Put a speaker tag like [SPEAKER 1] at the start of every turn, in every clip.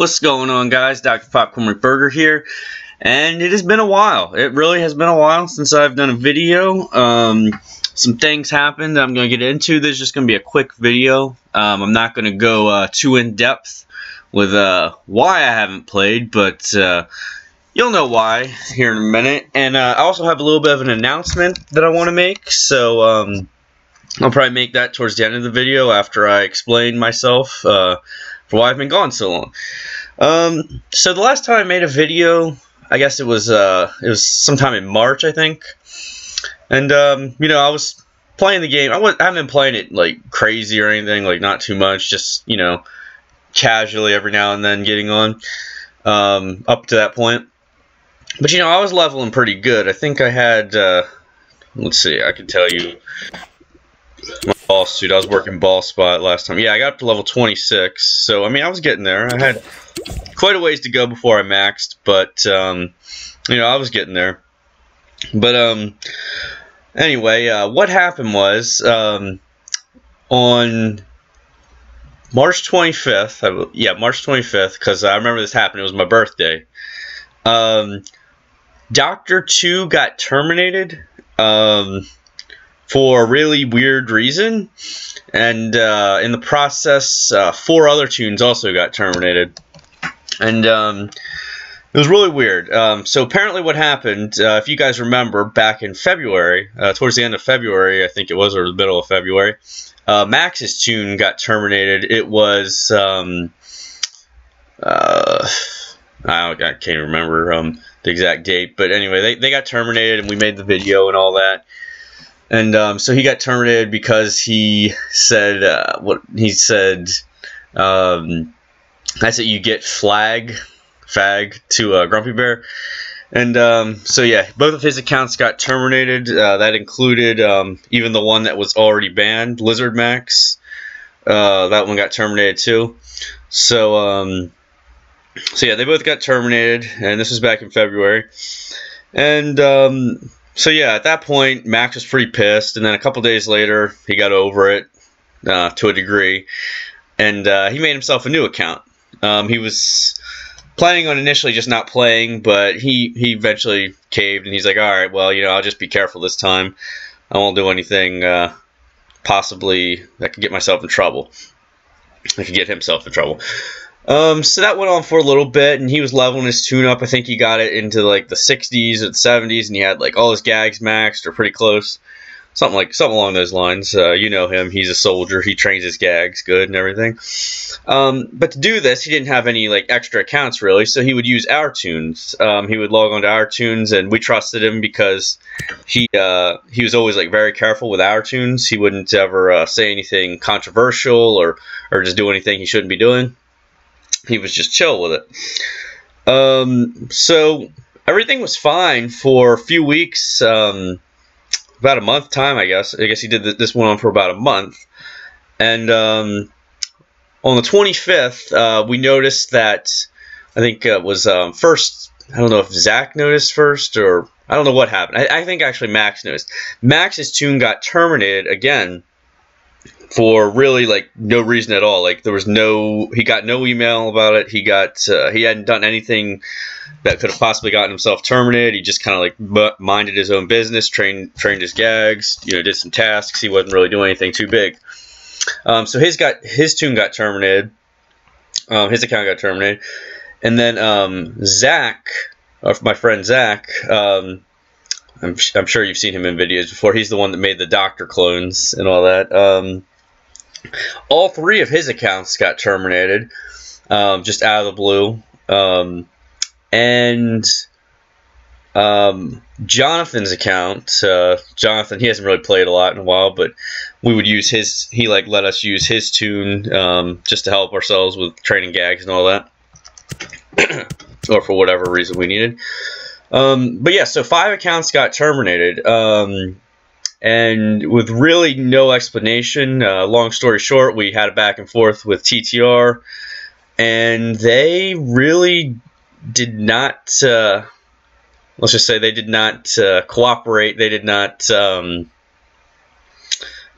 [SPEAKER 1] What's going on guys? Dr. Popcorn McBurger here. And it has been a while. It really has been a while since I've done a video. Um, some things happened I'm going to get into. This is just going to be a quick video. Um, I'm not going to go uh, too in depth with uh, why I haven't played, but uh, you'll know why here in a minute. And uh, I also have a little bit of an announcement that I want to make. So um, I'll probably make that towards the end of the video after I explain myself uh, for why I've been gone so long. Um, so the last time I made a video, I guess it was uh, it was sometime in March, I think. And um, you know, I was playing the game. I, was, I haven't been playing it like crazy or anything, like not too much, just you know, casually every now and then getting on. Um, up to that point, but you know, I was leveling pretty good. I think I had. Uh, let's see, I can tell you ball suit. I was working Bossbot last time. Yeah, I got up to level 26. So, I mean, I was getting there. I had quite a ways to go before I maxed, but, um, you know, I was getting there. But, um, anyway, uh, what happened was, um, on March 25th, I, yeah, March 25th, because I remember this happened. It was my birthday. Um, Doctor 2 got terminated. Um, for a really weird reason. And uh, in the process, uh, four other toons also got terminated. And um, it was really weird. Um, so apparently, what happened, uh, if you guys remember, back in February, uh, towards the end of February, I think it was, or the middle of February, uh, Max's toon got terminated. It was, um, uh, I, can't remember um, the exact date, but anyway, they, they got terminated, and we made the video and all that. And um, so he got terminated because he said uh, what he said. Um, that's it. You get flag, fag to uh, Grumpy Bear, and um, so yeah, both of his accounts got terminated. Uh, that included um, even the one that was already banned, Lizard Max. Uh, that one got terminated too. So um, so yeah, they both got terminated, and this was back in February. And um, so yeah, at that point, Max was pretty pissed, and then a couple days later, he got over it uh, to a degree, and uh, he made himself a new account. Um, he was planning on initially just not playing, but he he eventually caved, and he's like, "All right, well, you know, I'll just be careful this time. I won't do anything uh, possibly that could get myself in trouble. I could get himself in trouble." Um, so that went on for a little bit, and he was leveling his toon up. I think he got it into like the 60s or the 70s, and he had like all his gags maxed or pretty close, something like something along those lines. Uh, you know him; he's a soldier. He trains his gags good and everything. Um, but to do this, he didn't have any like extra accounts really, so he would use our toons. Um, he would log on to our toons, and we trusted him because he uh, he was always like very careful with our tunes. He wouldn't ever uh, say anything controversial or or just do anything he shouldn't be doing he was just chill with it. Um, so everything was fine for a few weeks, um, about a month time, I guess. I guess he did this one on for about a month, and um, on the 25th, uh, we noticed that I think it was um, first. I don't know if Zach noticed first or I don't know what happened. I, I think actually Max noticed. Max's tune got terminated again for really like no reason at all. Like there was no, he got no email about it. He got, uh, he hadn't done anything that could have possibly gotten himself terminated. He just kind of like minded his own business, trained trained his gags, you know, did some tasks. He wasn't really doing anything too big. Um, so his got his toon got terminated. Um, his account got terminated, and then um, Zach, uh, my friend Zach, um, I'm, I'm sure you've seen him in videos before. He's the one that made the Doctor clones and all that. Um, all three of his accounts got terminated um, just out of the blue. Um, and um, Jonathan's account, uh, Jonathan, he hasn't really played a lot in a while, but we would use his, he like let us use his toon um, just to help ourselves with training gags and all that. or for whatever reason we needed. Um, but yeah, so five accounts got terminated. Um, and with really no explanation. Uh, long story short, we had a back and forth with TTR, and they really did not. Uh, let's just say they did not uh, cooperate. They did not um,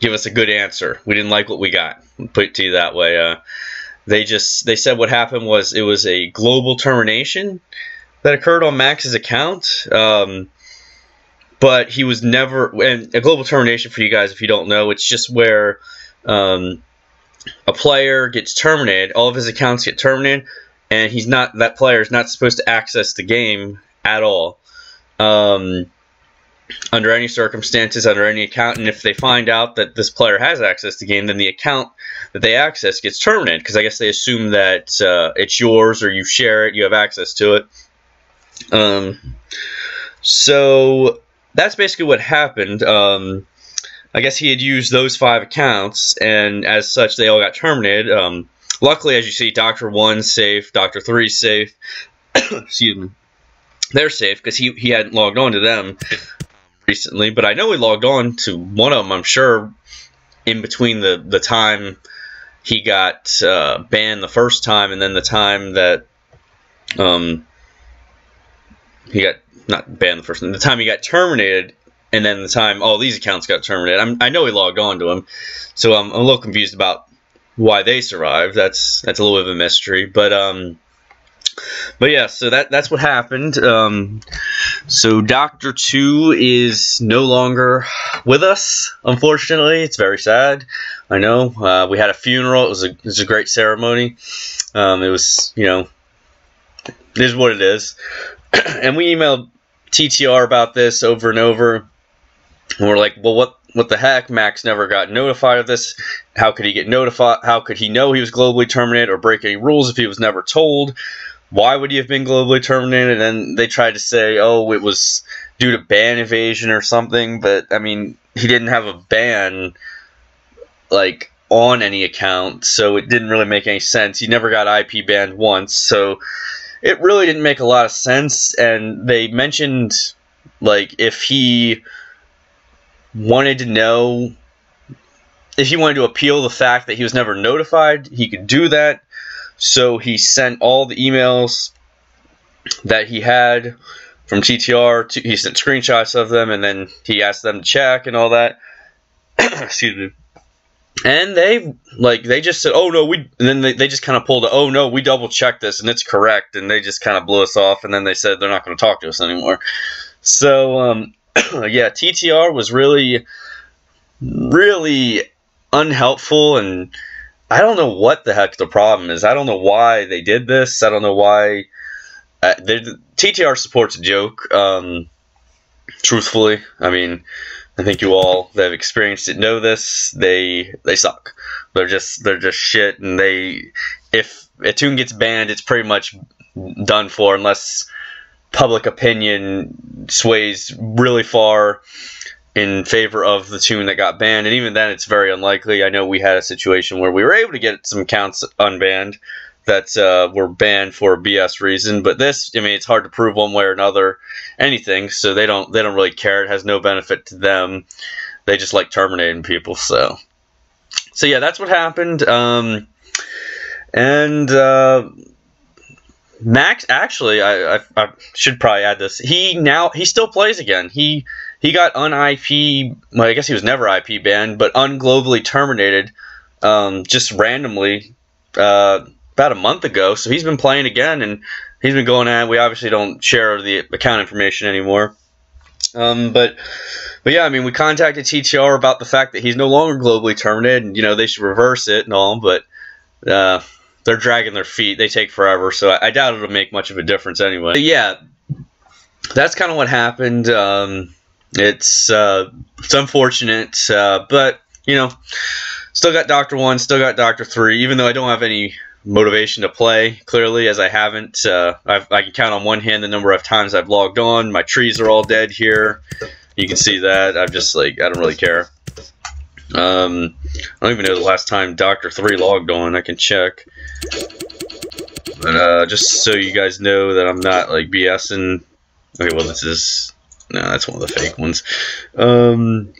[SPEAKER 1] give us a good answer. We didn't like what we got. Put it to you that way. Uh, they just they said what happened was it was a global termination that occurred on Max's account. Um, but he was never and a global termination for you guys if you don't know it's just where um, a player gets terminated all of his accounts get terminated and he's not that player is not supposed to access the game at all um, under any circumstances under any account and if they find out that this player has access to the game then the account that they access gets terminated because i guess they assume that uh, it's yours or you share it you have access to it um, so that's basically what happened. Um, I guess he had used those five accounts, and as such, they all got terminated. Um, luckily, as you see, Doctor One safe, Doctor Three safe. Excuse me. They're safe because he he hadn't logged on to them recently, but I know he logged on to one of them. I'm sure in between the the time he got uh, banned the first time and then the time that um he got not banned the first time. The time he got terminated, and then the time all these accounts got terminated. I'm, i know he logged on to them, so I'm, a little confused about why they survived. That's that's a little bit of a mystery, but um, but yeah. So that that's what happened. Um, so Doctor Two is no longer with us. Unfortunately, it's very sad. I know. Uh, we had a funeral. It was a it was a great ceremony. Um, it was you know. It is what it is. and we emailed TTR about this over and over. And we're like, well, what what the heck? Max never got notified of this. How could he get notified? How could he know he was globally terminated or break any rules if he was never told? Why would he have been globally terminated? And they tried to say, oh, it was due to ban evasion or something. But I mean, he didn't have a ban like on any account, so it didn't really make any sense. He never got IP banned once, so it really didn't make a lot of sense. And they mentioned like if he wanted to know if he wanted to appeal the fact that he was never notified, he could do that. So he sent all the emails that he had from TTR. To, he sent screenshots of them, and then he asked them to check and all that. Excuse me and they like they just said oh no we and then they, they just kind of pulled a oh no we double checked this and it's correct. And they just kind of blew us off. And then they said they're not going to talk to us anymore. So um, yeah ttr was really really unhelpful. And i don't know what the heck the problem is. I don't know why they did this. I don't know why uh, ttr support's a joke um, truthfully. I mean I think you all that have experienced it know this. They they suck. They're just they're just shit, and they if a toon gets banned, it's pretty much done for unless public opinion sways really far in favor of the toon that got banned, and even then, it's very unlikely. I know we had a situation where we were able to get some counts unbanned that uh, were banned for a BS reason. But this, I mean, it's hard to prove one way or another anything, so they don't they don't really care. It has no benefit to them. They just like terminating people. So, so yeah, that's what happened. Um, and uh, Max, actually, I, I, I should probably add this. He now he still plays again. He he got un IP. Well, I guess he was never IP banned, but unglobally terminated. Um, just randomly. Uh, about a month ago. So he's been playing again, and he's been going at. We obviously don't share the account information anymore. Um, but but yeah, I mean, we contacted TTR about the fact that he's no longer globally terminated, and you know they should reverse it and all. But uh, they're dragging their feet; they take forever. So I, I doubt it'll make much of a difference anyway. But yeah, that's kind of what happened. Um, it's uh, it's unfortunate, uh, but you know, still got Doctor One, still got Doctor Three. Even though I don't have any motivation to play clearly as I haven't. Uh, i can count on one hand the number of times I've logged on. My trees are all dead here. You can see that. I'm just like, I don't really care. Um, I don't even know the last time Doctor 3 logged on. I can check. But uh, just so you guys know that I'm not like BSing. Okay, well, this is. No, that's one of the fake ones. Um,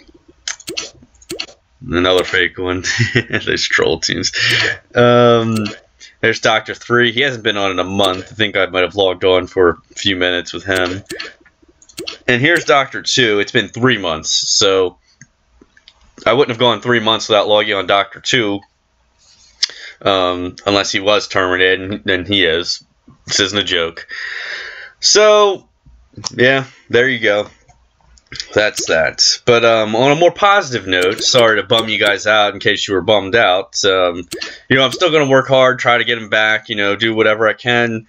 [SPEAKER 1] another fake one. Those troll teams. Um, there's Doctor Three. He hasn't been on in a month. I think I might have logged on for a few minutes with him. And here's Doctor Two. It's been three months, so I wouldn't have gone three months without logging on Doctor Two. Um, unless he was terminated, and he is. This isn't a joke. So, yeah, there you go. That's that. But um, on a more positive note, sorry to bum you guys out in case you were bummed out. Um, you know, I'm still going to work hard, try to get him back, you know, do whatever I can.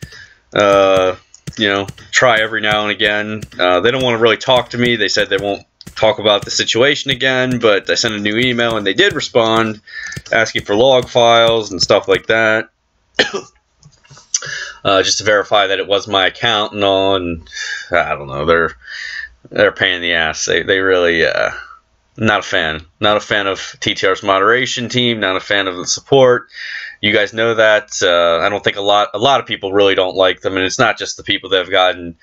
[SPEAKER 1] Uh, you know, try every now and again. Uh, they don't want to really talk to me. They said they won't talk about the situation again, but I sent a new email and they did respond, asking for log files and stuff like that. uh, just to verify that it was my account and all, and I don't know, they're they're a pain in the ass. They they really uh, not a fan. Not a fan of TTR's moderation team. Not a fan of the support. You guys know that. Uh, I don't think a lot a lot of people really don't like them, and it's not just the people that have gotten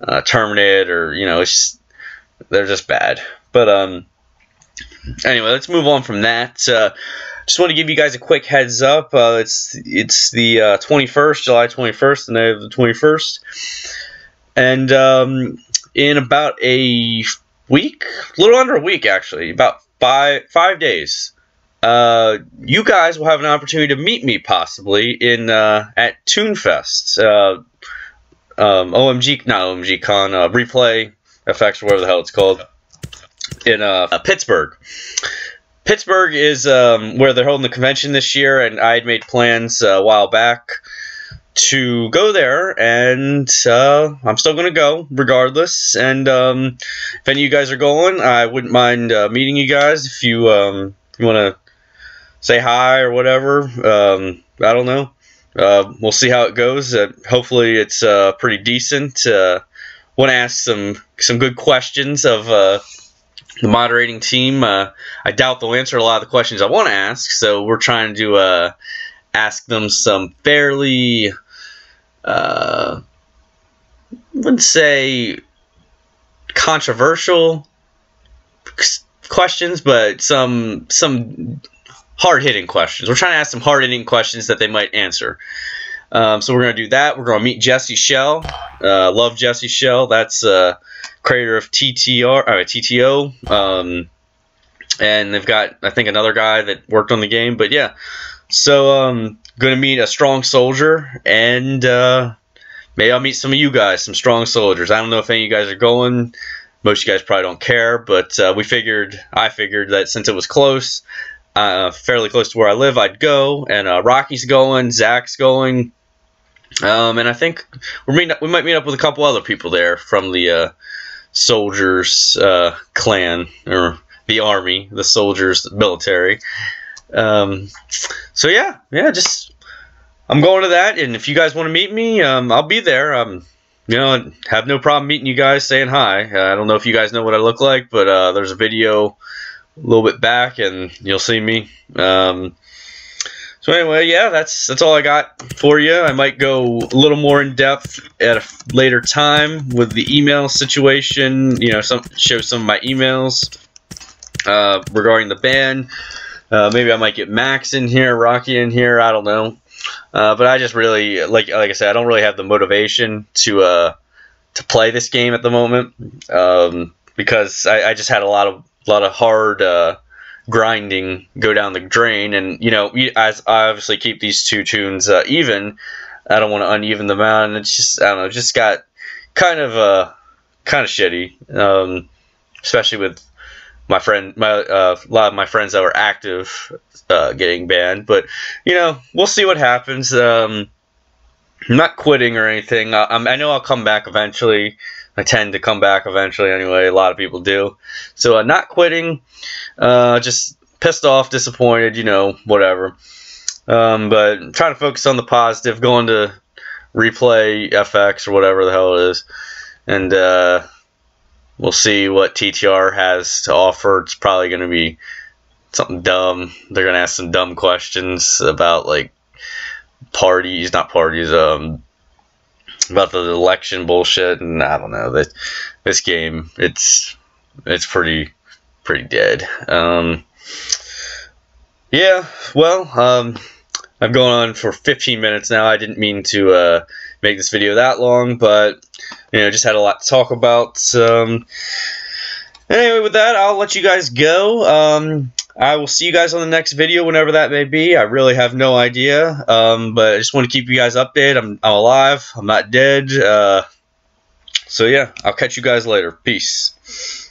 [SPEAKER 1] uh, terminated or you know, it's just, they're just bad. But um, anyway, let's move on from that. Uh, just want to give you guys a quick heads up. Uh, it's it's the uh, 21st, July 21st, the night of the 21st, and um, in about a week, a little under a week actually, about five five days. Uh, you guys will have an opportunity to meet me possibly in uh, at Toonfest, uh, um, OMG, not OMG Con, uh, Replay FX or whatever the hell it's called in uh, Pittsburgh. Pittsburgh is um, where they're holding the convention this year, and I had made plans uh, a while back to go there, and uh, I'm still going to go regardless. And um, if any of you guys are going, I wouldn't mind uh, meeting you guys if you um, you want to say hi or whatever. Um, I don't know. Uh, we'll see how it goes. Uh, hopefully, it's uh, pretty decent. want to ask some some good questions of the moderating team. I doubt they'll answer a lot of the questions I want to ask, so we're trying to ask them some fairly uh, would say controversial questions, but some some hard hitting questions. We're trying to ask some hard hitting questions that they might answer. Um, so we're to do that. We're to meet Jesse Schell. Uh, love Jesse Schell. That's uh, creator of TTR, uh, TTO. Um, and they've got, I think, another guy that worked on the game. But yeah, so um, to meet a strong soldier, and uh, maybe I'll meet some of you guys, some strong soldiers. I don't know if any of you guys are going. Most of you guys probably don't care, but uh, we figured, I figured that since it was close, uh, fairly close to where I live, I'd go. And uh, Rocky's going, Zach's going, um, and I think we're we might meet up with a couple other people there from the uh, soldiers uh, clan or the army, the soldiers military. Um, so yeah, yeah, just I'm going to that, and if you guys want to meet me, um, I'll be there. Um, you know, have no problem meeting you guys, saying hi. Uh, I don't know if you guys know what I look like, but uh, there's a video a little bit back, and you'll see me. Um, so anyway, yeah, that's that's all I got for you. I might go a little more in depth at a later time with the email situation. You know, some show some of my emails uh, regarding the band. Uh, maybe I might get Max in here, Rocky in here. I don't know. Uh, but I just really like like I said, I don't really have the motivation to uh, to play this game at the moment um, because I, I, just had a lot of lot of hard uh, grinding go down the drain, and you know as I obviously keep these two toons uh, even, I don't want to uneven them out, and it's just I don't know, just got kind of uh kind of shitty, um, especially with my friend, my uh, a lot of my friends that were active uh, getting banned. But you know, we'll see what happens. Um, I'm not quitting or anything. I, I, know I'll come back eventually. I tend to come back eventually anyway. A lot of people do. So uh, not quitting. Uh, just pissed off, disappointed. You know, whatever. Um, but trying to focus on the positive. Going to replay FX or whatever the hell it is, and uh, we'll see what TTR has to offer. It's probably going to be something dumb. They're going to ask some dumb questions about like parties, not parties, um, about the election bullshit, and I don't know. This this game, it's it's pretty pretty dead. Um, yeah, well, um, I've gone on for 15 minutes now. I didn't mean to uh, make this video that long, but you know, just had a lot to talk about. Um, anyway, with that, I'll let you guys go. Um, I will see you guys on the next video, whenever that may be. I really have no idea, um, but I just want to keep you guys updated. I'm, I'm alive. I'm not dead. Uh, so yeah, I'll catch you guys later. Peace.